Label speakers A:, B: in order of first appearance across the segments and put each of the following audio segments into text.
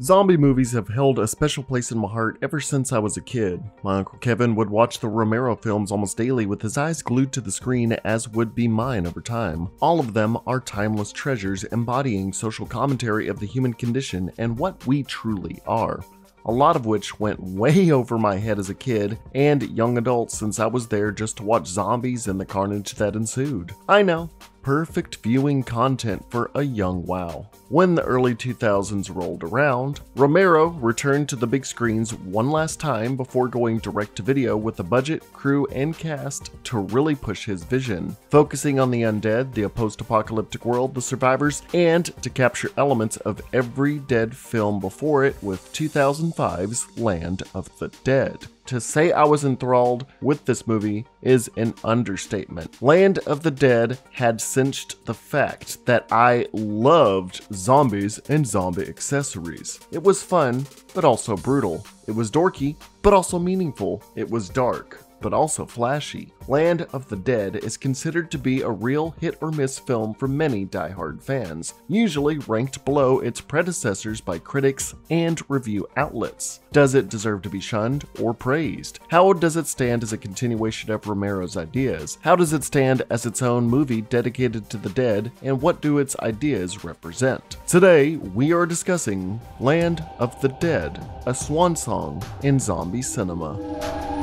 A: Zombie movies have held a special place in my heart ever since I was a kid. My Uncle Kevin would watch the Romero films almost daily with his eyes glued to the screen, as would be mine over time. All of them are timeless treasures embodying social commentary of the human condition and what we truly are a lot of which went way over my head as a kid and young adult since I was there just to watch zombies and the carnage that ensued. I know, perfect viewing content for a young WoW. When the early 2000s rolled around, Romero returned to the big screens one last time before going direct to video with a budget, crew, and cast to really push his vision, focusing on the undead, the post apocalyptic world, the survivors, and to capture elements of every dead film before it with 2005's Land of the Dead to say I was enthralled with this movie is an understatement. Land of the Dead had cinched the fact that I loved zombies and zombie accessories. It was fun, but also brutal. It was dorky, but also meaningful. It was dark, but also flashy. Land of the Dead is considered to be a real hit or miss film for many die-hard fans, usually ranked below its predecessors by critics and review outlets. Does it deserve to be shunned or praised? How does it stand as a continuation of Romero's ideas? How does it stand as its own movie dedicated to the dead, and what do its ideas represent? Today, we are discussing Land of the Dead, a swan song in zombie cinema.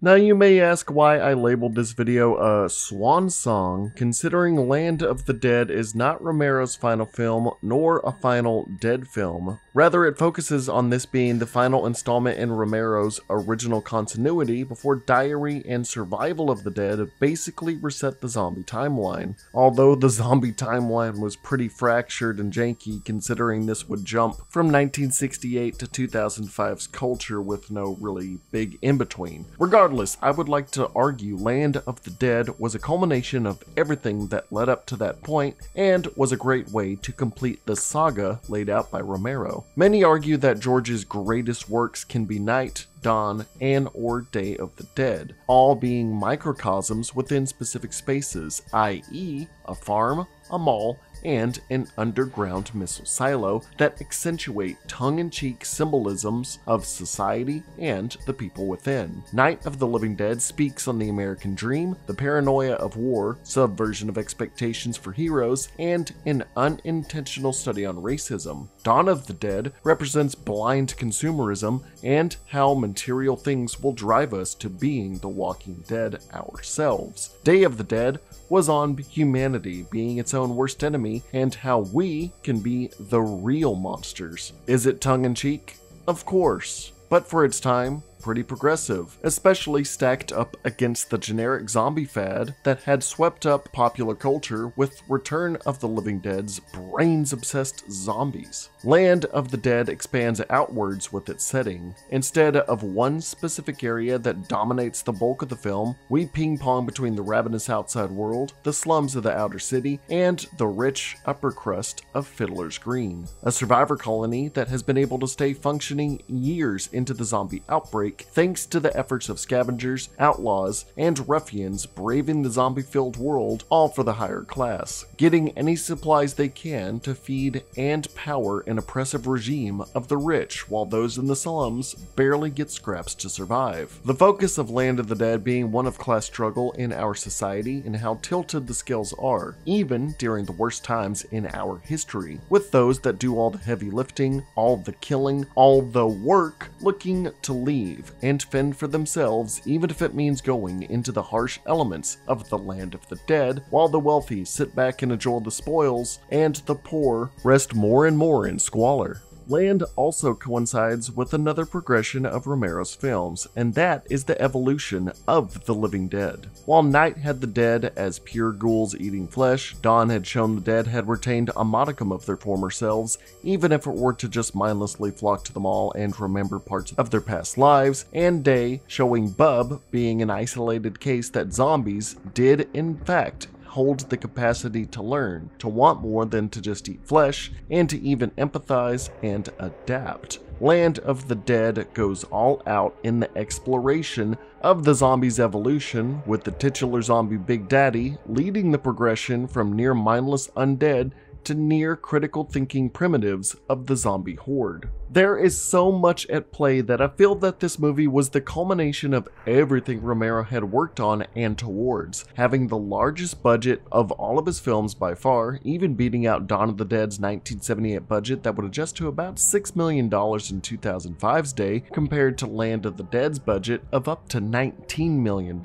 A: Now you may ask why I labeled this video a swan song, considering Land of the Dead is not Romero's final film, nor a final Dead film. Rather, it focuses on this being the final installment in Romero's original continuity before Diary and Survival of the Dead basically reset the zombie timeline. Although the zombie timeline was pretty fractured and janky considering this would jump from 1968 to 2005's culture with no really big in-between. Regardless, Regardless, I would like to argue Land of the Dead was a culmination of everything that led up to that point and was a great way to complete the saga laid out by Romero. Many argue that George's greatest works can be Night, Dawn, and or Day of the Dead, all being microcosms within specific spaces, i.e., a farm, a mall, and an underground missile silo that accentuate tongue-in-cheek symbolisms of society and the people within. Night of the Living Dead speaks on the American dream, the paranoia of war, subversion of expectations for heroes, and an unintentional study on racism. Dawn of the Dead represents blind consumerism and how material things will drive us to being the walking dead ourselves. Day of the Dead was on humanity being its own worst enemy and how we can be the real monsters. Is it tongue in cheek? Of course. But for its time, pretty progressive, especially stacked up against the generic zombie fad that had swept up popular culture with Return of the Living Dead's brains obsessed zombies. Land of the Dead expands outwards with its setting. Instead of one specific area that dominates the bulk of the film, we ping pong between the ravenous outside world, the slums of the outer city, and the rich upper crust of Fiddler's Green, a survivor colony that has been able to stay functioning years into the zombie outbreak thanks to the efforts of scavengers, outlaws, and ruffians braving the zombie filled world, all for the higher class, getting any supplies they can to feed and power an oppressive regime of the rich, while those in the slums barely get scraps to survive. The focus of Land of the Dead being one of class struggle in our society and how tilted the scales are, even during the worst times in our history, with those that do all the heavy lifting, all the killing, all the work, looking to leave and fend for themselves, even if it means going into the harsh elements of the land of the dead, while the wealthy sit back and enjoy the spoils, and the poor rest more and more in squalor. Land also coincides with another progression of Romero's films, and that is the evolution of the living dead. While Night had the dead as pure ghouls eating flesh, Dawn had shown the dead had retained a modicum of their former selves, even if it were to just mindlessly flock to the mall and remember parts of their past lives, and Day showing Bub being an isolated case that zombies did in fact hold the capacity to learn, to want more than to just eat flesh, and to even empathize and adapt. Land of the Dead goes all out in the exploration of the zombie's evolution, with the titular zombie Big Daddy leading the progression from near mindless undead to near critical thinking primitives of the zombie horde. There is so much at play that I feel that this movie was the culmination of everything Romero had worked on and towards, having the largest budget of all of his films by far, even beating out Dawn of the Dead's 1978 budget that would adjust to about $6 million in 2005's day, compared to Land of the Dead's budget of up to $19 million.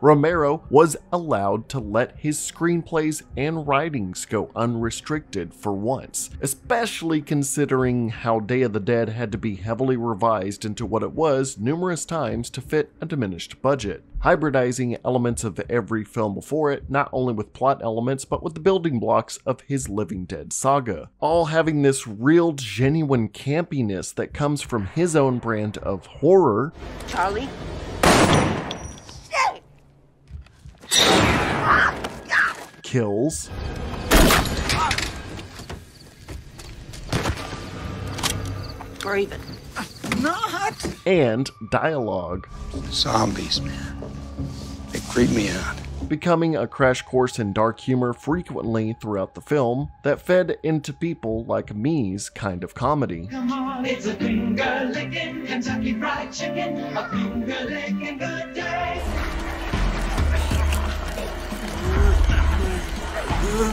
A: Romero was allowed to let his screenplays and writings go unrestricted for once, especially considering how Day of the the Dead had to be heavily revised into what it was numerous times to fit a diminished budget, hybridizing elements of every film before it, not only with plot elements, but with the building blocks of his Living Dead saga, all having this real, genuine campiness that comes from his own brand of horror.
B: Charlie?
A: Kills.
B: Graven.
C: Not!
A: And dialogue.
C: Zombies, man. They creep me out.
A: Becoming a crash course in dark humor frequently throughout the film that fed into people like me's kind of comedy.
D: Come on, it's a finger licking Kentucky Fried Chicken, a finger licking good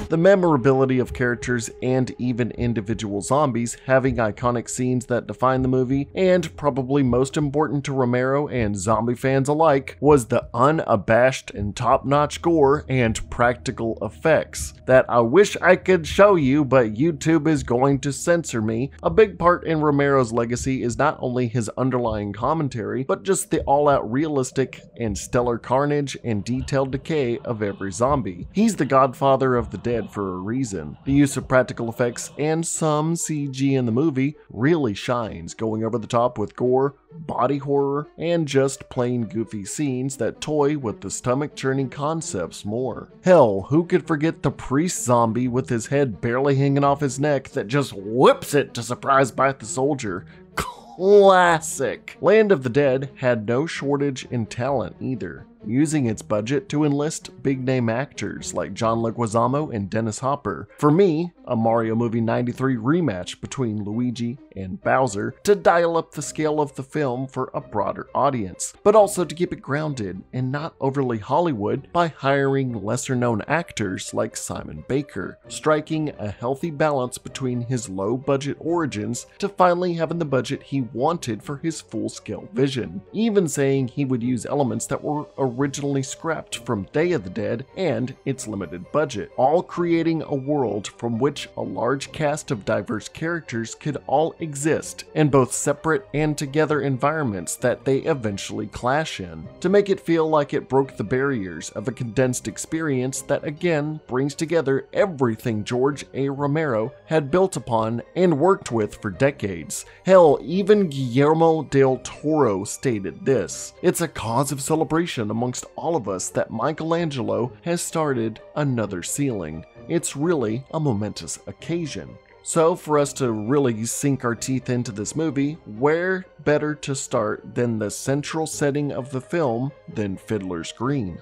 A: The memorability of characters and even individual zombies having iconic scenes that define the movie, and probably most important to Romero and zombie fans alike, was the unabashed and top notch gore and practical effects that I wish I could show you, but YouTube is going to censor me. A big part in Romero's legacy is not only his underlying commentary, but just the all out realistic and stellar carnage and detailed decay of every zombie. He's the godfather of the Dead for a reason. The use of practical effects and some CG in the movie really shines, going over the top with gore, body horror, and just plain goofy scenes that toy with the stomach churning concepts more. Hell, who could forget the priest zombie with his head barely hanging off his neck that just whips it to surprise bite the soldier? Classic! Land of the Dead had no shortage in talent either using its budget to enlist big name actors like John Leguizamo and Dennis Hopper. For me, a Mario Movie 93 rematch between Luigi and Bowser to dial up the scale of the film for a broader audience, but also to keep it grounded and not overly Hollywood by hiring lesser known actors like Simon Baker, striking a healthy balance between his low budget origins to finally having the budget he wanted for his full scale vision, even saying he would use elements that were originally scrapped from Day of the Dead and its limited budget, all creating a world from which a large cast of diverse characters could all exist in both separate and together environments that they eventually clash in, to make it feel like it broke the barriers of a condensed experience that again brings together everything George A. Romero had built upon and worked with for decades. Hell, even Guillermo del Toro stated this It's a cause of celebration amongst all of us that Michelangelo has started another ceiling. It's really a momentous occasion. So, for us to really sink our teeth into this movie, where better to start than the central setting of the film than Fiddler's Green?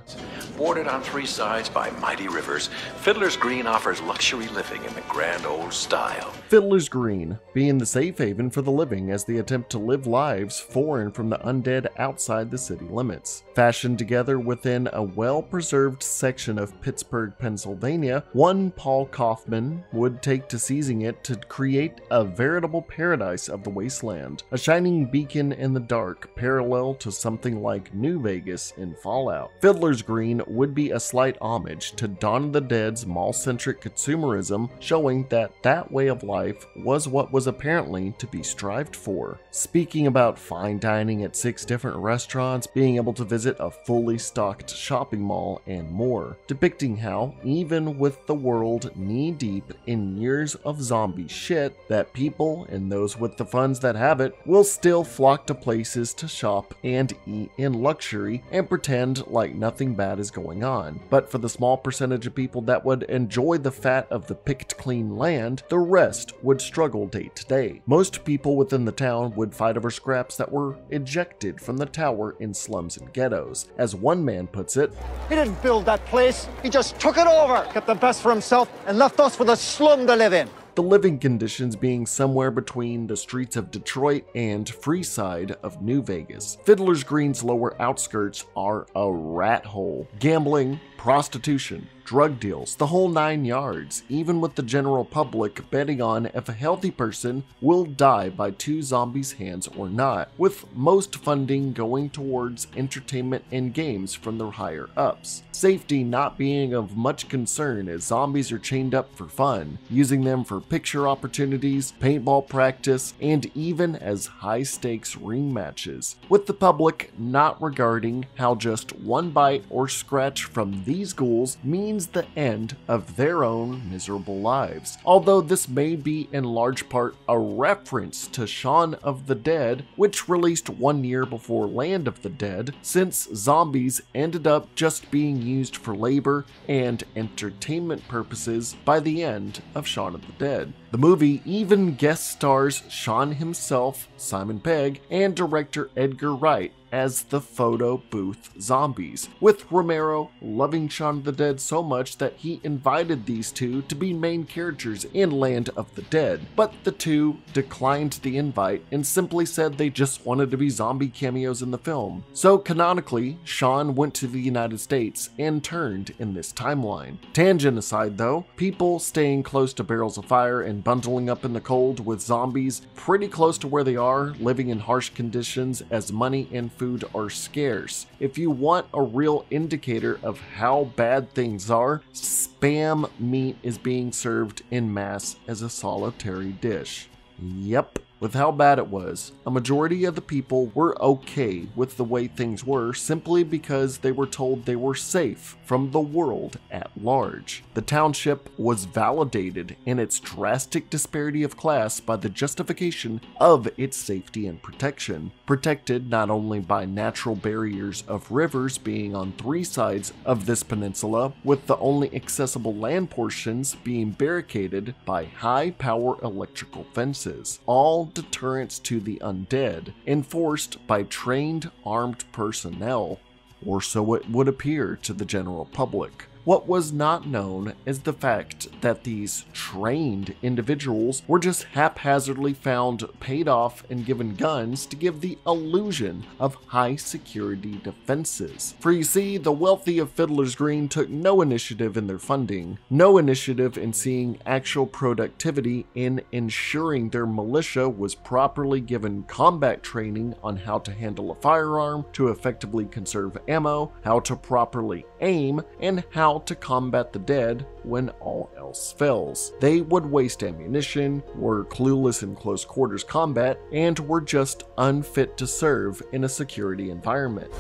E: Bordered on three sides by mighty rivers, Fiddler's Green offers luxury living in the grand old style.
A: Fiddler's Green, being the safe haven for the living as they attempt to live lives foreign from the undead outside the city limits. Fashioned together within a well preserved section of Pittsburgh, Pennsylvania, one Paul Kaufman would take to seizing it to create a veritable paradise of the wasteland, a shining beacon in the dark, parallel to something like New Vegas in Fallout. Fiddler's Green would be a slight homage to Dawn of the Dead's mall centric consumerism, showing that that way of life was what was apparently to be strived for. Speaking about fine dining at six different restaurants, being able to visit a fully stocked shopping mall, and more, depicting how, even with the world knee deep in years of zombies zombie shit that people and those with the funds that have it will still flock to places to shop and eat in luxury and pretend like nothing bad is going on. But for the small percentage of people that would enjoy the fat of the picked clean land, the rest would struggle day to day. Most people within the town would fight over scraps that were ejected from the tower in slums and ghettos. As one man puts it,
F: He didn't build that place. He just took it over, kept the best for himself, and left us with a slum to live in.
A: The living conditions being somewhere between the streets of Detroit and Freeside of New Vegas. Fiddler's Green's lower outskirts are a rat hole. Gambling, prostitution, drug deals, the whole nine yards, even with the general public betting on if a healthy person will die by two zombies' hands or not, with most funding going towards entertainment and games from the higher ups. Safety not being of much concern as zombies are chained up for fun, using them for picture opportunities, paintball practice, and even as high stakes ring matches, with the public not regarding how just one bite or scratch from these ghouls means the end of their own miserable lives. Although this may be in large part a reference to Shaun of the Dead, which released one year before Land of the Dead, since zombies ended up just being used for labor and entertainment purposes by the end of Shaun of the Dead. The movie even guest stars Shaun himself, Simon Pegg, and director Edgar Wright as the photo booth zombies, with Romero loving Shaun of the Dead so much that he invited these two to be main characters in Land of the Dead. But the two declined the invite and simply said they just wanted to be zombie cameos in the film. So canonically, Shaun went to the United States and turned in this timeline. Tangent aside though, people staying close to barrels of fire and bundling up in the cold with zombies pretty close to where they are, living in harsh conditions as money and food are scarce. If you want a real indicator of how bad things are, spam meat is being served in mass as a solitary dish. Yep. With how bad it was, a majority of the people were okay with the way things were simply because they were told they were safe from the world at large. The township was validated in its drastic disparity of class by the justification of its safety and protection, protected not only by natural barriers of rivers being on three sides of this peninsula, with the only accessible land portions being barricaded by high power electrical fences, all deterrents to the undead, enforced by trained armed personnel, or so it would appear to the general public. What was not known is the fact that these trained individuals were just haphazardly found paid off and given guns to give the illusion of high security defenses. For you see, the wealthy of Fiddler's Green took no initiative in their funding, no initiative in seeing actual productivity in ensuring their militia was properly given combat training on how to handle a firearm, to effectively conserve ammo, how to properly aim, and how to combat the dead when all else fails. They would waste ammunition, were clueless in close quarters combat, and were just unfit to serve in a security environment.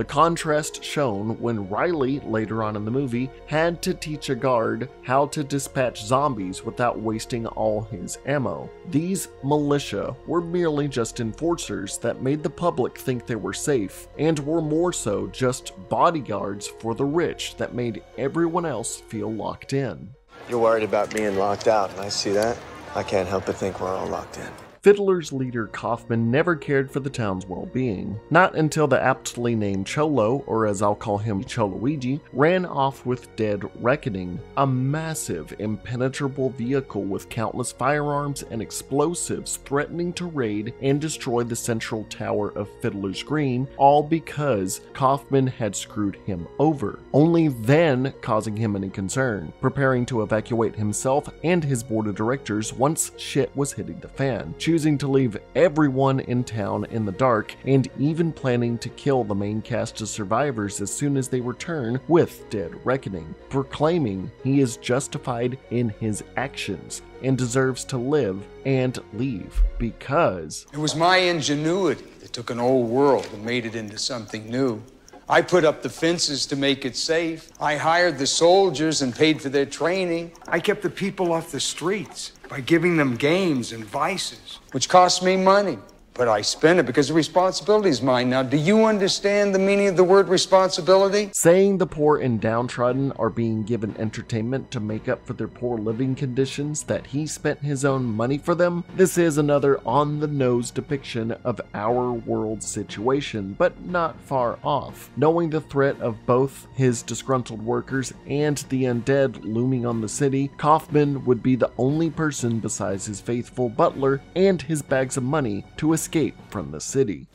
A: The contrast shown when Riley, later on in the movie, had to teach a guard how to dispatch zombies without wasting all his ammo. These militia were merely just enforcers that made the public think they were safe, and were more so just bodyguards for the rich that made everyone else feel locked in.
G: You're worried about being locked out, and I see that. I can't help but think we're all locked in.
A: Fiddler's leader Kaufman never cared for the town's well being. Not until the aptly named Cholo, or as I'll call him Choluigi, ran off with Dead Reckoning, a massive, impenetrable vehicle with countless firearms and explosives threatening to raid and destroy the central tower of Fiddler's Green, all because Kaufman had screwed him over, only then causing him any concern, preparing to evacuate himself and his board of directors once shit was hitting the fan choosing to leave everyone in town in the dark, and even planning to kill the main cast of survivors as soon as they return with Dead Reckoning, proclaiming he is justified in his actions and deserves to live and leave because
H: It was my ingenuity that took an old world and made it into something new. I put up the fences to make it safe. I hired the soldiers and paid for their training. I kept the people off the streets by giving them games and vices, which cost me money. But I spend it because the responsibility is mine. Now, do you understand the meaning of the word responsibility?
A: Saying the poor and downtrodden are being given entertainment to make up for their poor living conditions that he spent his own money for them, this is another on the nose depiction of our world situation, but not far off. Knowing the threat of both his disgruntled workers and the undead looming on the city, Kaufman would be the only person besides his faithful butler and his bags of money to escape from the city.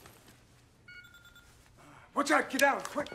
H: Watch out, get out, quick.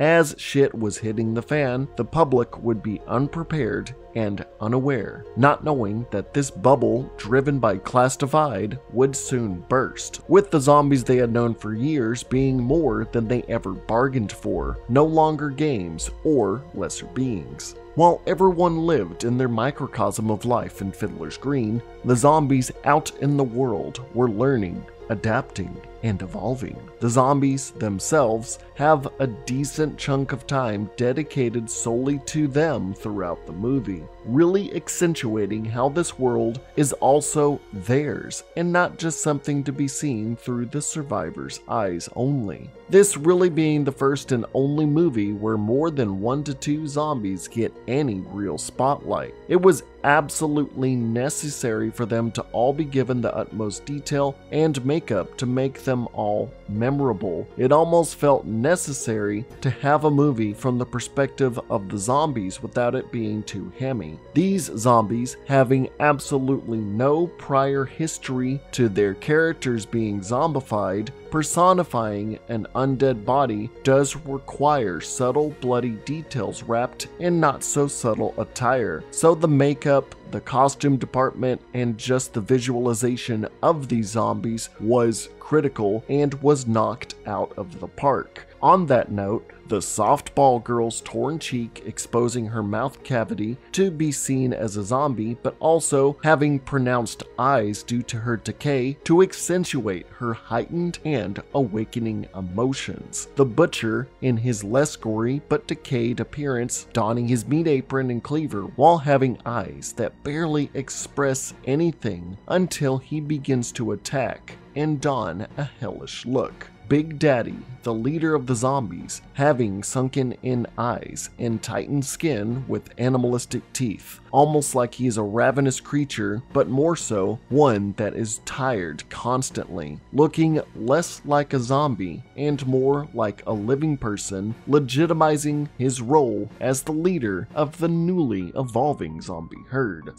A: As shit was hitting the fan, the public would be unprepared and unaware, not knowing that this bubble, driven by class divide, would soon burst, with the zombies they had known for years being more than they ever bargained for, no longer games or lesser beings. While everyone lived in their microcosm of life in Fiddler's Green, the zombies out in the world were learning, adapting, and evolving. The zombies themselves have a decent chunk of time dedicated solely to them throughout the movie, really accentuating how this world is also theirs and not just something to be seen through the survivor's eyes only. This really being the first and only movie where more than one to two zombies get any real spotlight. It was absolutely necessary for them to all be given the utmost detail and makeup to make them all memorable. It almost felt necessary to have a movie from the perspective of the zombies without it being too hammy. These zombies, having absolutely no prior history to their characters being zombified, personifying an undead body does require subtle bloody details wrapped in not so subtle attire. So the makeup, the costume department, and just the visualization of these zombies was critical and was knocked out of the park. On that note, the softball girl's torn cheek exposing her mouth cavity to be seen as a zombie, but also having pronounced eyes due to her decay to accentuate her heightened and awakening emotions. The butcher, in his less gory but decayed appearance, donning his meat apron and cleaver while having eyes that barely express anything until he begins to attack and don a hellish look. Big Daddy, the leader of the zombies, having sunken in eyes and tightened skin with animalistic teeth, almost like he is a ravenous creature, but more so one that is tired constantly, looking less like a zombie and more like a living person, legitimizing his role as the leader of the newly evolving zombie herd.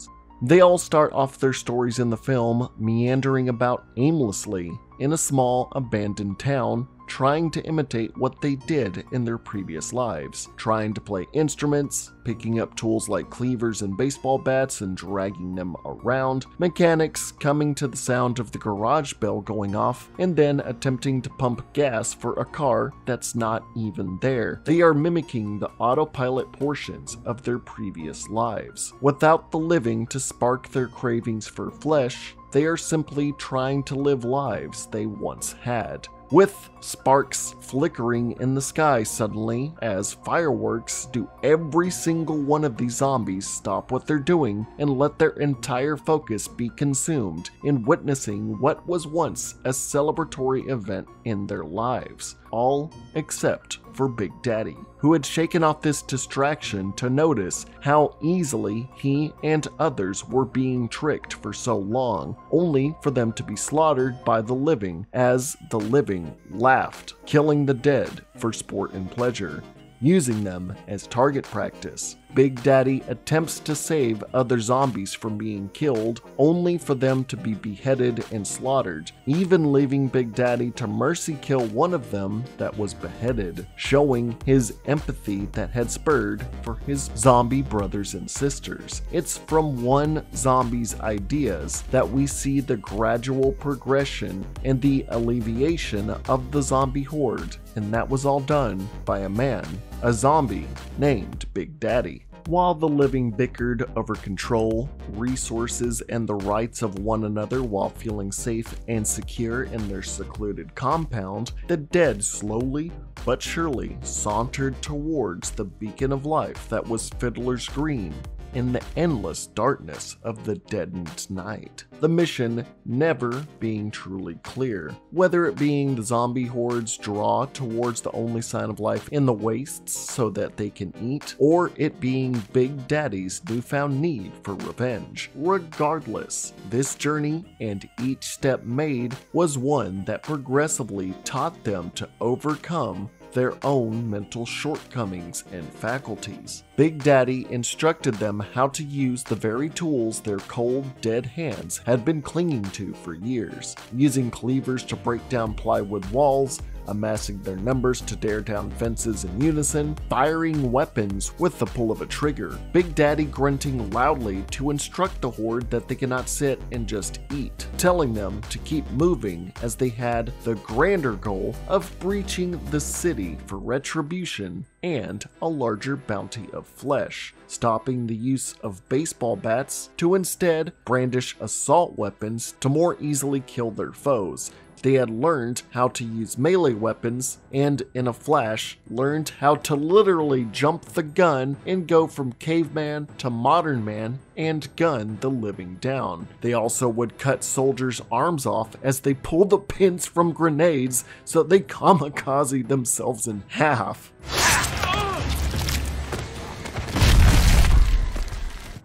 A: They all start off their stories in the film meandering about aimlessly in a small, abandoned town, trying to imitate what they did in their previous lives, trying to play instruments, picking up tools like cleavers and baseball bats and dragging them around, mechanics coming to the sound of the garage bell going off, and then attempting to pump gas for a car that's not even there. They are mimicking the autopilot portions of their previous lives, without the living to spark their cravings for flesh they are simply trying to live lives they once had. With sparks flickering in the sky suddenly as fireworks do every single one of these zombies stop what they're doing and let their entire focus be consumed in witnessing what was once a celebratory event in their lives, all except for Big Daddy, who had shaken off this distraction to notice how easily he and others were being tricked for so long, only for them to be slaughtered by the living as the living laughed, killing the dead for sport and pleasure, using them as target practice. Big Daddy attempts to save other zombies from being killed, only for them to be beheaded and slaughtered, even leaving Big Daddy to mercy kill one of them that was beheaded, showing his empathy that had spurred for his zombie brothers and sisters. It's from one zombie's ideas that we see the gradual progression and the alleviation of the zombie horde, and that was all done by a man, a zombie named Big Daddy. While the living bickered over control, resources, and the rights of one another while feeling safe and secure in their secluded compound, the dead slowly but surely sauntered towards the beacon of life that was Fiddler's Green in the endless darkness of the deadened night. The mission never being truly clear, whether it being the zombie horde's draw towards the only sign of life in the wastes so that they can eat, or it being Big Daddy's newfound need for revenge. Regardless, this journey and each step made was one that progressively taught them to overcome their own mental shortcomings and faculties. Big Daddy instructed them how to use the very tools their cold, dead hands had been clinging to for years, using cleavers to break down plywood walls, amassing their numbers to tear down fences in unison, firing weapons with the pull of a trigger, Big Daddy grunting loudly to instruct the horde that they cannot sit and just eat, telling them to keep moving as they had the grander goal of breaching the city for retribution and a larger bounty of flesh, stopping the use of baseball bats to instead brandish assault weapons to more easily kill their foes, they had learned how to use melee weapons and, in a flash, learned how to literally jump the gun and go from caveman to modern man and gun the living down. They also would cut soldiers' arms off as they pulled the pins from grenades so they kamikaze themselves in half.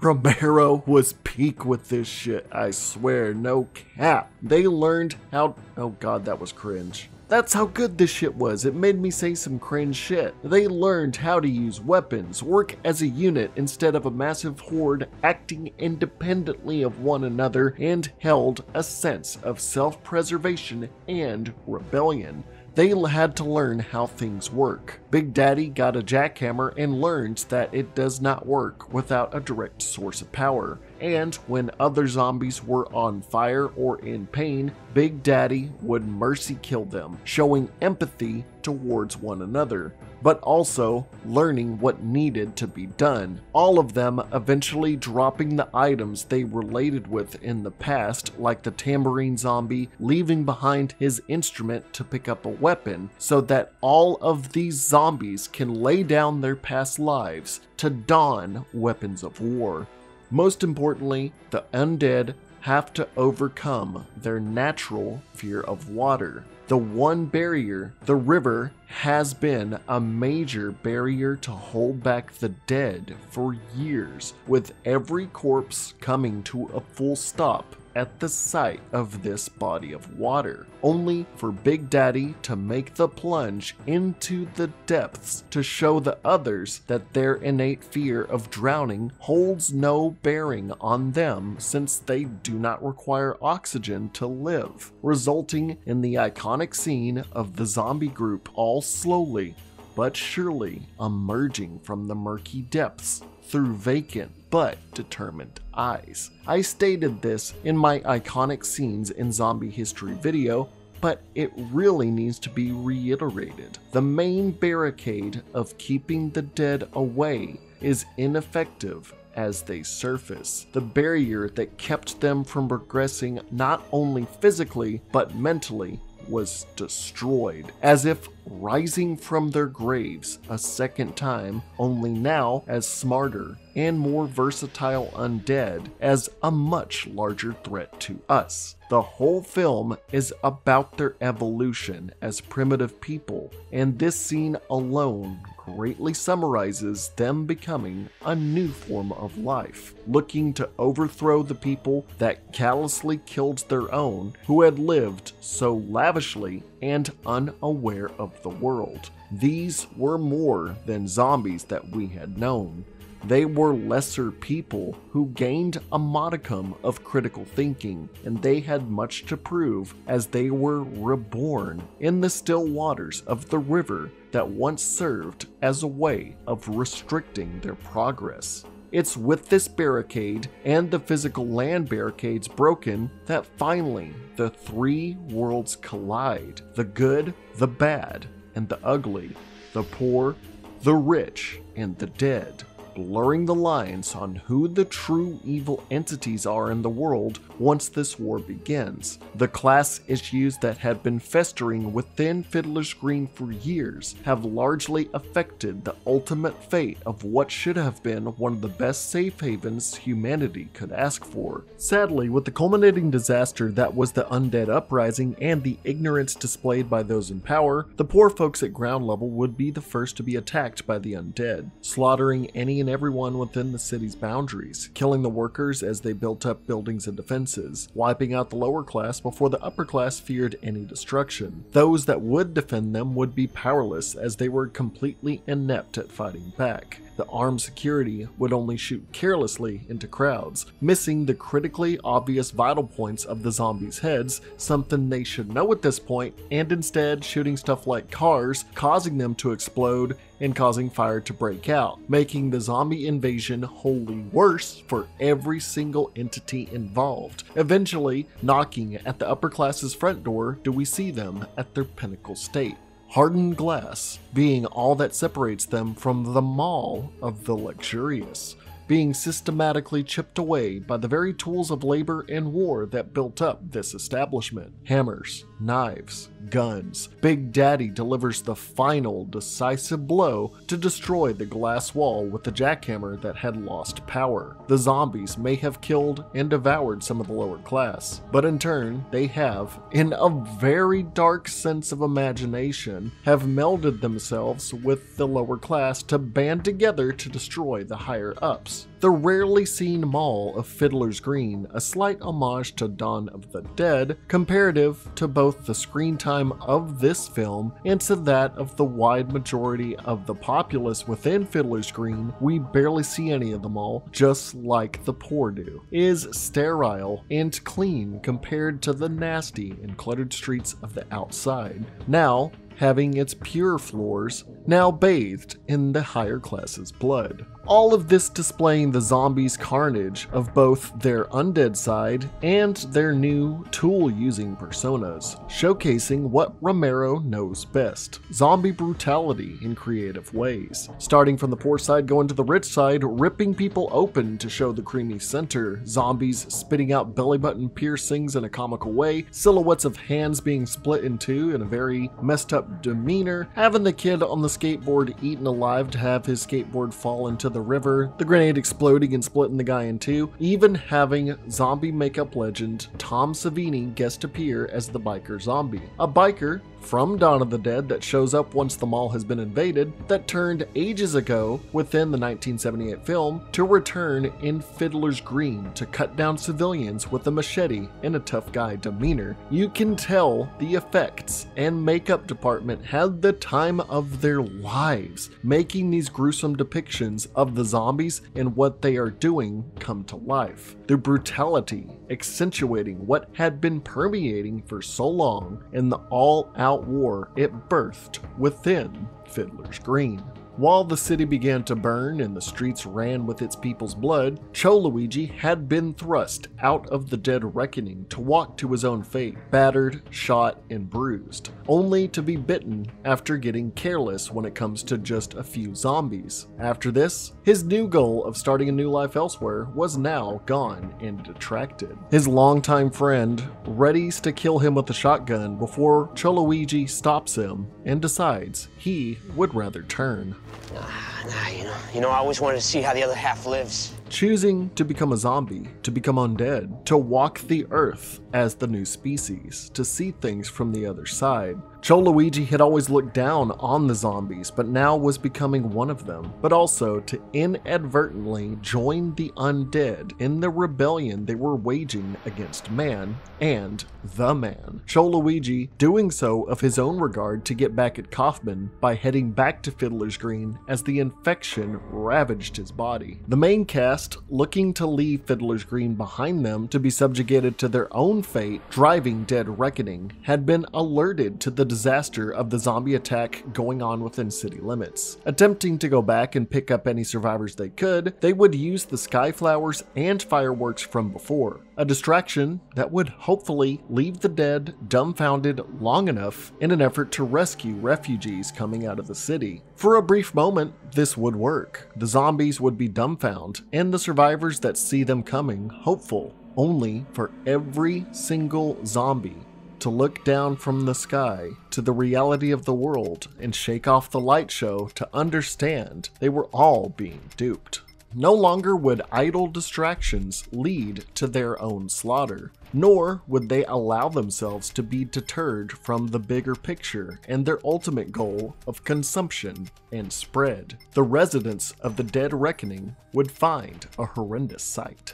A: Romero was peak with this shit, I swear, no cap. They learned how. Oh god, that was cringe. That's how good this shit was. It made me say some cringe shit. They learned how to use weapons, work as a unit instead of a massive horde acting independently of one another, and held a sense of self preservation and rebellion. They had to learn how things work. Big Daddy got a jackhammer and learned that it does not work without a direct source of power. And when other zombies were on fire or in pain, Big Daddy would mercy kill them, showing empathy towards one another, but also learning what needed to be done. All of them eventually dropping the items they related with in the past, like the tambourine zombie leaving behind his instrument to pick up a weapon, so that all of these zombies can lay down their past lives to don weapons of war. Most importantly, the undead have to overcome their natural fear of water. The one barrier, the river, has been a major barrier to hold back the dead for years, with every corpse coming to a full stop at the sight of this body of water, only for Big Daddy to make the plunge into the depths to show the others that their innate fear of drowning holds no bearing on them since they do not require oxygen to live, resulting in the iconic scene of the zombie group all slowly but surely emerging from the murky depths through vacant but determined eyes. I stated this in my iconic scenes in zombie history video, but it really needs to be reiterated. The main barricade of keeping the dead away is ineffective as they surface. The barrier that kept them from progressing not only physically but mentally was destroyed, as if rising from their graves a second time, only now as smarter and more versatile undead as a much larger threat to us. The whole film is about their evolution as primitive people, and this scene alone greatly summarizes them becoming a new form of life, looking to overthrow the people that callously killed their own who had lived so lavishly and unaware of the world. These were more than zombies that we had known. They were lesser people who gained a modicum of critical thinking, and they had much to prove as they were reborn in the still waters of the river that once served as a way of restricting their progress. It's with this barricade and the physical land barricades broken that finally the three worlds collide the good, the bad, and the ugly, the poor, the rich, and the dead. Blurring the lines on who the true evil entities are in the world once this war begins. The class issues that had been festering within Fiddler's Green for years have largely affected the ultimate fate of what should have been one of the best safe havens humanity could ask for. Sadly, with the culminating disaster that was the undead uprising and the ignorance displayed by those in power, the poor folks at ground level would be the first to be attacked by the undead, slaughtering any and everyone within the city's boundaries, killing the workers as they built up buildings and defenses, wiping out the lower class before the upper class feared any destruction. Those that would defend them would be powerless as they were completely inept at fighting back the armed security would only shoot carelessly into crowds, missing the critically obvious vital points of the zombies' heads, something they should know at this point, and instead shooting stuff like cars, causing them to explode and causing fire to break out, making the zombie invasion wholly worse for every single entity involved. Eventually, knocking at the upper class's front door, do we see them at their pinnacle state hardened glass being all that separates them from the mall of the luxurious, being systematically chipped away by the very tools of labor and war that built up this establishment. Hammers, knives, guns. Big Daddy delivers the final decisive blow to destroy the glass wall with the jackhammer that had lost power. The zombies may have killed and devoured some of the lower class, but in turn, they have, in a very dark sense of imagination, have melded themselves with the lower class to band together to destroy the higher ups. The rarely seen mall of Fiddler's Green, a slight homage to Dawn of the Dead, comparative to both the screen time of this film and to that of the wide majority of the populace within Fiddler's Green, we barely see any of the mall, just like the poor do, is sterile and clean compared to the nasty and cluttered streets of the outside. Now, having its pure floors now bathed in the higher class's blood. All of this displaying the zombies' carnage of both their undead side and their new tool using personas, showcasing what Romero knows best zombie brutality in creative ways. Starting from the poor side, going to the rich side, ripping people open to show the creamy center, zombies spitting out belly button piercings in a comical way, silhouettes of hands being split in two in a very messed up demeanor, having the kid on the skateboard eaten alive to have his skateboard fall into the river, the grenade exploding and splitting the guy in two, even having zombie makeup legend Tom Savini guest appear as the biker zombie. A biker from Dawn of the Dead that shows up once the mall has been invaded, that turned ages ago within the 1978 film to return in Fiddler's Green to cut down civilians with a machete and a tough guy demeanor. You can tell the effects and makeup department had the time of their lives making these gruesome depictions of the zombies and what they are doing come to life. Their brutality accentuating what had been permeating for so long in the all out war it birthed within Fiddler's Green. While the city began to burn and the streets ran with its people's blood, Choluigi had been thrust out of the dead reckoning to walk to his own fate, battered, shot, and bruised, only to be bitten after getting careless when it comes to just a few zombies. After this, his new goal of starting a new life elsewhere was now gone and detracted. His longtime friend readies to kill him with a shotgun before Choluigi stops him and decides he would rather turn.
I: Nah, nah, you know, you know, I always wanted to see how the other half lives.
A: Choosing to become a zombie, to become undead, to walk the earth as the new species, to see things from the other side. Choluigi had always looked down on the zombies, but now was becoming one of them, but also to inadvertently join the undead in the rebellion they were waging against man and the man. Choluigi doing so of his own regard to get back at Kaufman by heading back to Fiddler's Green as the infection ravaged his body. The main cast looking to leave Fiddler's Green behind them to be subjugated to their own fate, driving Dead Reckoning, had been alerted to the disaster of the zombie attack going on within city limits. Attempting to go back and pick up any survivors they could, they would use the sky flowers and fireworks from before, a distraction that would hopefully leave the dead dumbfounded long enough in an effort to rescue refugees coming out of the city. For a brief moment, this would work. The zombies would be dumbfounded, and the survivors that see them coming hopeful, only for every single zombie to look down from the sky to the reality of the world and shake off the light show to understand they were all being duped. No longer would idle distractions lead to their own slaughter, nor would they allow themselves to be deterred from the bigger picture and their ultimate goal of consumption and spread. The residents of the Dead Reckoning would find a horrendous sight.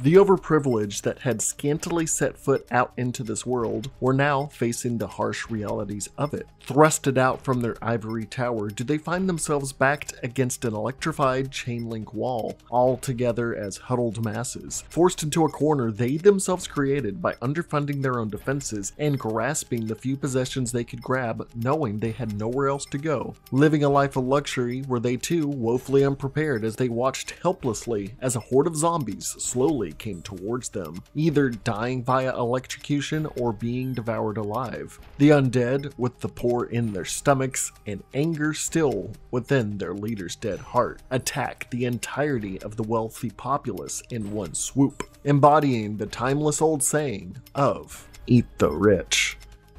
A: The overprivileged that had scantily set foot out into this world were now facing the harsh realities of it. Thrusted out from their ivory tower, did they find themselves backed against an electrified chain link wall, all together as huddled masses, forced into a corner they themselves created by underfunding their own defenses and grasping the few possessions they could grab, knowing they had nowhere else to go. Living a life of luxury were they too woefully unprepared as they watched helplessly as a horde of zombies slowly came towards them, either dying via electrocution or being devoured alive. The undead, with the poor in their stomachs and anger still within their leader's dead heart, attack the entirety of the wealthy populace in one swoop, embodying the timeless old saying of eat the rich.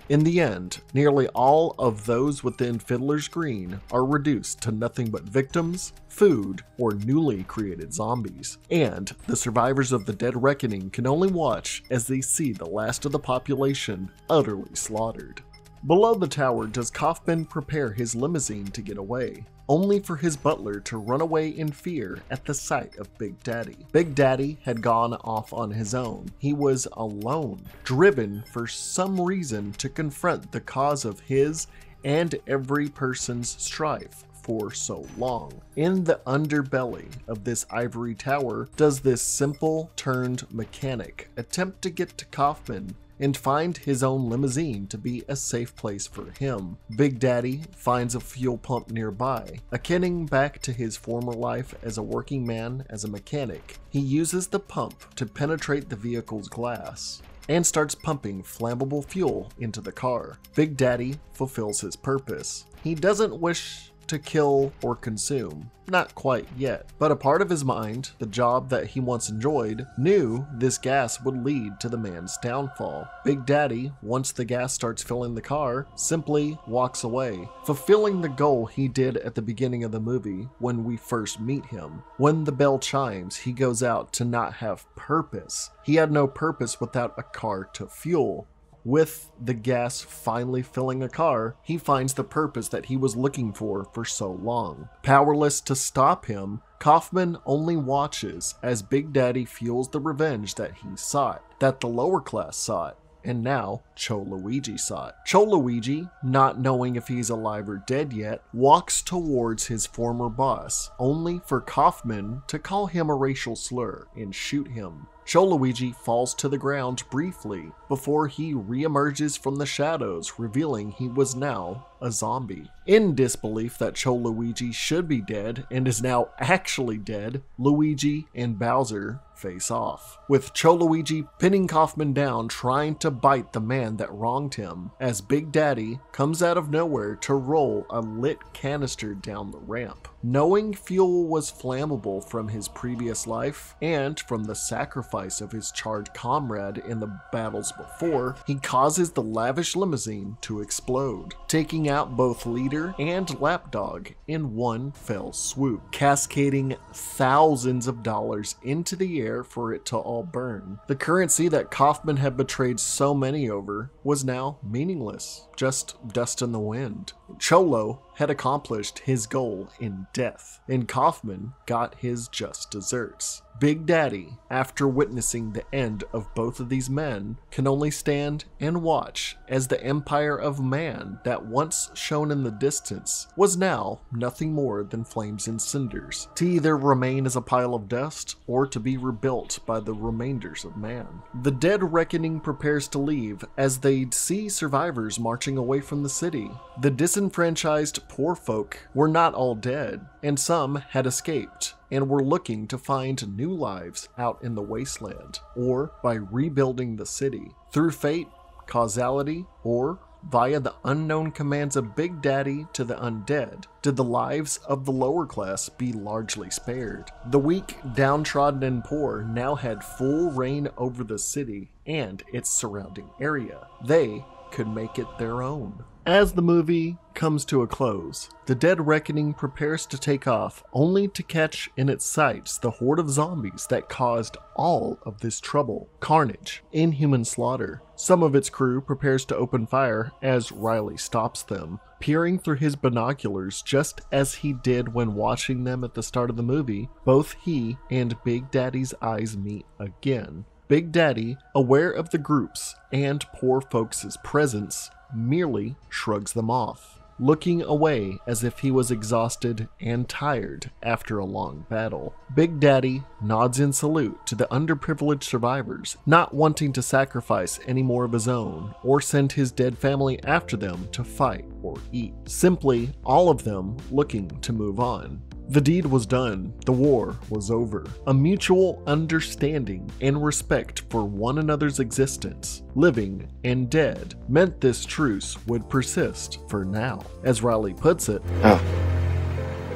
A: In the end, nearly all of those within Fiddler's Green are reduced to nothing but victims, food, or newly created zombies. And the survivors of the Dead Reckoning can only watch as they see the last of the population utterly slaughtered. Below the tower does Kaufman prepare his limousine to get away, only for his butler to run away in fear at the sight of Big Daddy. Big Daddy had gone off on his own. He was alone, driven for some reason to confront the cause of his and every person's strife for so long. In the underbelly of this ivory tower does this simple turned mechanic attempt to get to Kaufman and find his own limousine to be a safe place for him. Big Daddy finds a fuel pump nearby. Akinning back to his former life as a working man as a mechanic, he uses the pump to penetrate the vehicle's glass and starts pumping flammable fuel into the car. Big Daddy fulfills his purpose. He doesn't wish to kill or consume. Not quite yet, but a part of his mind, the job that he once enjoyed, knew this gas would lead to the man's downfall. Big Daddy, once the gas starts filling the car, simply walks away, fulfilling the goal he did at the beginning of the movie when we first meet him. When the bell chimes, he goes out to not have purpose. He had no purpose without a car to fuel. With the gas finally filling a car, he finds the purpose that he was looking for for so long. Powerless to stop him, Kaufman only watches as Big Daddy fuels the revenge that he sought, that the lower class sought, and now Choluigi saw it. Choluigi, not knowing if he's alive or dead yet, walks towards his former boss, only for Kaufman to call him a racial slur and shoot him. Choluigi falls to the ground briefly before he reemerges from the shadows, revealing he was now a zombie. In disbelief that Choluigi should be dead and is now actually dead, Luigi and Bowser face off, with Choluigi pinning Kaufman down trying to bite the man that wronged him, as Big Daddy comes out of nowhere to roll a lit canister down the ramp. Knowing fuel was flammable from his previous life and from the sacrifice of his charred comrade in the battles before, he causes the lavish limousine to explode, taking out both leader and lapdog in one fell swoop, cascading thousands of dollars into the air for it to all burn. The currency that Kaufman had betrayed so many over was now meaningless, just dust in the wind. Cholo had accomplished his goal in death, and Kaufman got his just desserts. Big Daddy, after witnessing the end of both of these men, can only stand and watch as the empire of man that once shone in the distance was now nothing more than flames and cinders, to either remain as a pile of dust or to be rebuilt by the remainders of man. The Dead Reckoning prepares to leave as they see survivors marching marching away from the city. The disenfranchised poor folk were not all dead, and some had escaped and were looking to find new lives out in the wasteland, or by rebuilding the city. Through fate, causality, or via the unknown commands of Big Daddy to the undead, did the lives of the lower class be largely spared. The weak, downtrodden, and poor now had full reign over the city and its surrounding area. They could make it their own. As the movie comes to a close, the Dead Reckoning prepares to take off, only to catch in its sights the horde of zombies that caused all of this trouble, carnage, inhuman slaughter. Some of its crew prepares to open fire as Riley stops them, peering through his binoculars just as he did when watching them at the start of the movie. Both he and Big Daddy's eyes meet again. Big Daddy, aware of the group's and poor folks' presence, merely shrugs them off, looking away as if he was exhausted and tired after a long battle. Big Daddy nods in salute to the underprivileged survivors, not wanting to sacrifice any more of his own or send his dead family after them to fight or eat. Simply, all of them looking to move on. The deed was done, the war was over. A mutual understanding and respect for one another's existence, living and dead, meant this truce would persist for now. As Riley puts it,
C: Oh.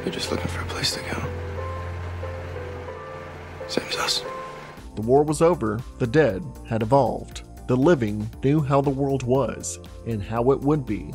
C: You're just looking for a place to go. Same as us.
A: the war was over, the dead had evolved. The living knew how the world was and how it would be.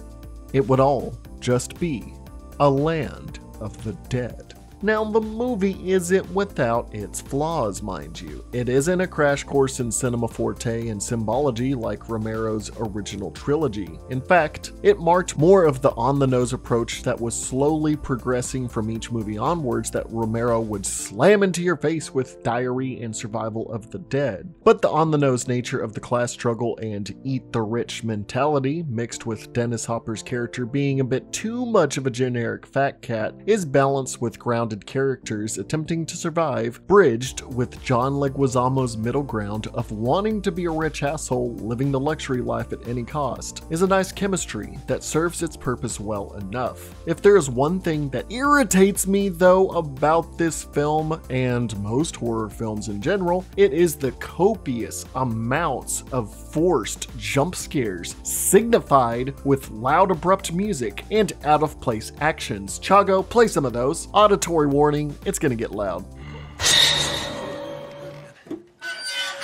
A: It would all just be a land of the dead. Now, the movie isn't without its flaws, mind you. It isn't a crash course in cinema forte and symbology like Romero's original trilogy. In fact, it marked more of the on the nose approach that was slowly progressing from each movie onwards that Romero would slam into your face with Diary and Survival of the Dead. But the on the nose nature of the class struggle and eat the rich mentality, mixed with Dennis Hopper's character being a bit too much of a generic fat cat, is balanced with grounded characters attempting to survive, bridged with John Leguizamo's middle ground of wanting to be a rich asshole living the luxury life at any cost, is a nice chemistry that serves its purpose well enough. If there is one thing that irritates me though about this film and most horror films in general, it is the copious amounts of forced jump scares signified with loud abrupt music and out of place actions. Chago, play some of those. Auditory warning, it's gonna get loud.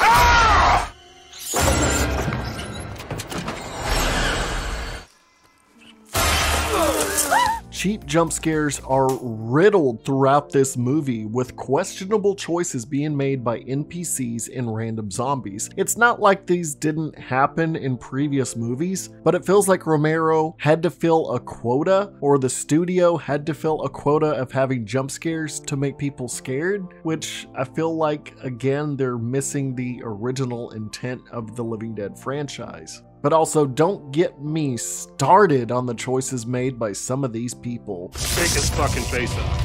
A: Ah! Cheap jump scares are riddled throughout this movie, with questionable choices being made by NPCs and random zombies. It's not like these didn't happen in previous movies, but it feels like Romero had to fill a quota, or the studio had to fill a quota of having jump scares to make people scared, which I feel like, again, they're missing the original intent of the Living Dead franchise. But also, don't get me started on the choices made by some of these people.
J: Take his fucking face off.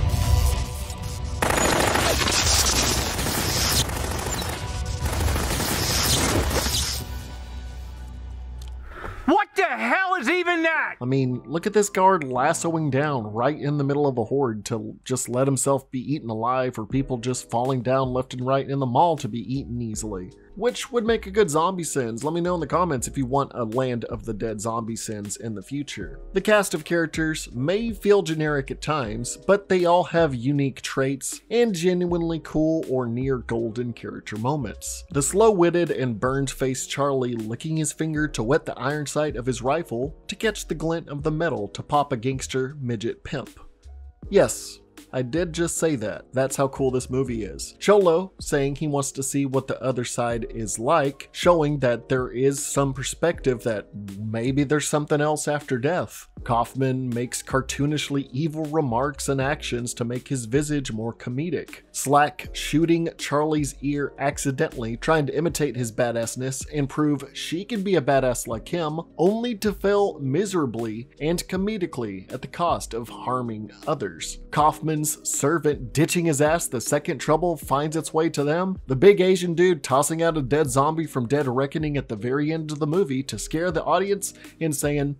K: What the hell is even that?
A: I mean, look at this guard lassoing down right in the middle of a horde to just let himself be eaten alive, or people just falling down left and right in the mall to be eaten easily. Which would make a good zombie sins. Let me know in the comments if you want a Land of the Dead zombie sins in the future. The cast of characters may feel generic at times, but they all have unique traits and genuinely cool or near golden character moments. The slow-witted and burned-faced Charlie licking his finger to wet the iron sight of his rifle to catch the glint of the metal to pop a gangster midget pimp. Yes, I did just say that. That's how cool this movie is. Cholo saying he wants to see what the other side is like, showing that there is some perspective that maybe there's something else after death. Kaufman makes cartoonishly evil remarks and actions to make his visage more comedic. Slack shooting Charlie's ear accidentally, trying to imitate his badassness and prove she can be a badass like him, only to fail miserably and comedically at the cost of harming others. Kaufman Servant ditching his ass the second trouble finds its way to them, the big Asian dude tossing out a dead zombie from Dead Reckoning at the very end of the movie to scare the audience and saying,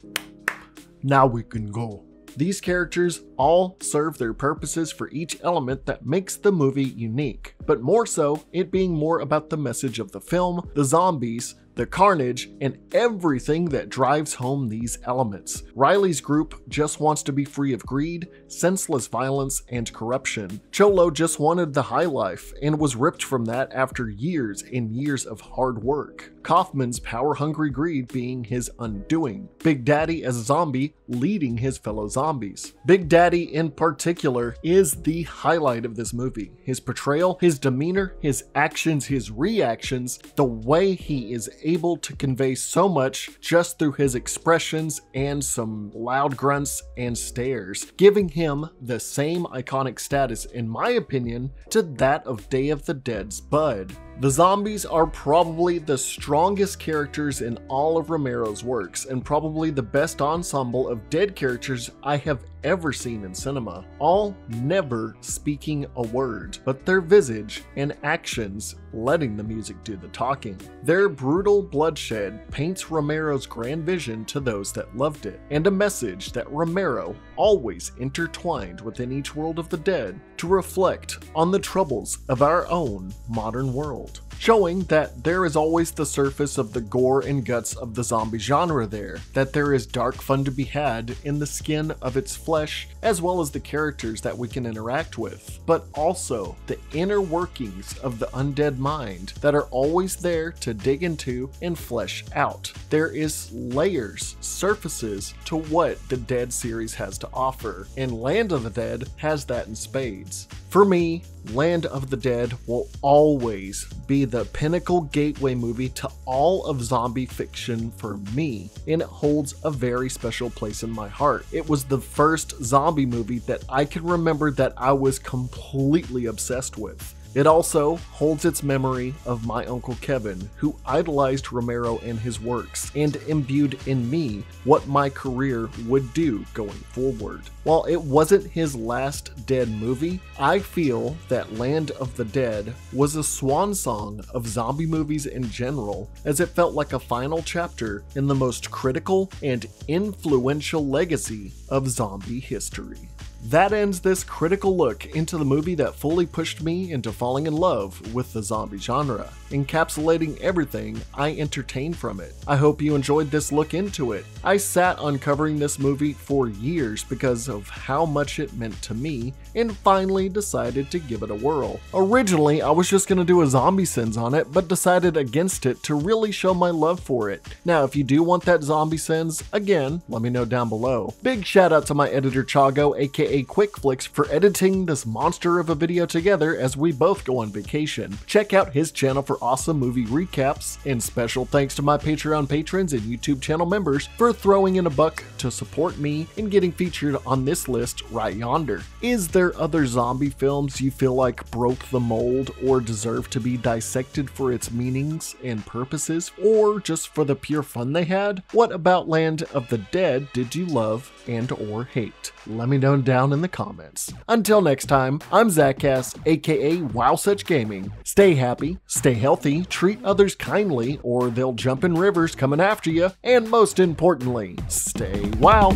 A: Now we can go. These characters all serve their purposes for each element that makes the movie unique, but more so, it being more about the message of the film, the zombies, the carnage, and everything that drives home these elements. Riley's group just wants to be free of greed, senseless violence, and corruption. Cholo just wanted the high life and was ripped from that after years and years of hard work. Kaufman's power hungry greed being his undoing. Big Daddy as a zombie leading his fellow zombies. Big Daddy in particular is the highlight of this movie. His portrayal, his demeanor, his actions, his reactions, the way he is able to convey so much just through his expressions and some loud grunts and stares, giving him the same iconic status, in my opinion, to that of Day of the Dead's Bud. The zombies are probably the strongest characters in all of Romero's works, and probably the best ensemble of dead characters I have ever seen in cinema, all never speaking a word, but their visage and actions letting the music do the talking. Their brutal bloodshed paints Romero's grand vision to those that loved it, and a message that Romero always intertwined within each world of the dead to reflect on the troubles of our own modern world showing that there is always the surface of the gore and guts of the zombie genre there, that there is dark fun to be had in the skin of its flesh, as well as the characters that we can interact with, but also the inner workings of the undead mind that are always there to dig into and flesh out. There is layers, surfaces to what the Dead series has to offer, and Land of the Dead has that in spades. For me, Land of the Dead will always be the pinnacle gateway movie to all of zombie fiction for me, and it holds a very special place in my heart. It was the first zombie movie that I can remember that I was completely obsessed with. It also holds its memory of my Uncle Kevin, who idolized Romero and his works and imbued in me what my career would do going forward. While it wasn't his last Dead movie, I feel that Land of the Dead was a swan song of zombie movies in general, as it felt like a final chapter in the most critical and influential legacy of zombie history. That ends this critical look into the movie that fully pushed me into falling in love with the zombie genre, encapsulating everything I entertained from it. I hope you enjoyed this look into it. I sat on covering this movie for years because of how much it meant to me, and finally decided to give it a whirl. Originally, I was just gonna do a zombie sins on it, but decided against it to really show my love for it. Now, if you do want that zombie sins, again, let me know down below. Big shout out to my editor Chago, aka A QuickFlix, for editing this monster of a video together as we both go on vacation. Check out his channel for awesome movie recaps, and special thanks to my Patreon patrons and YouTube channel members for throwing in a buck to support me and getting featured on this list right yonder. Is there other zombie films you feel like broke the mold or deserve to be dissected for its meanings and purposes, or just for the pure fun they had? What about Land of the Dead did you love and or hate? Let me know down in the comments. Until next time, I'm Zach Cass, aka Wow Such Gaming. Stay happy, stay healthy, treat others kindly, or they'll jump in rivers coming after you, and most importantly, stay wow.